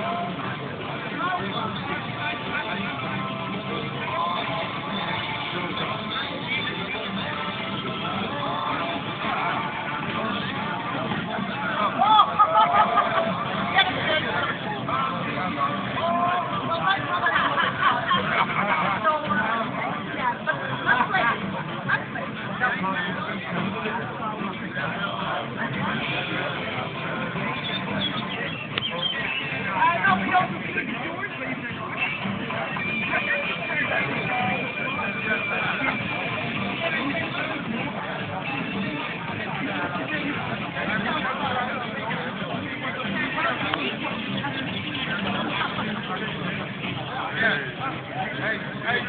Thank you. Hey, hey.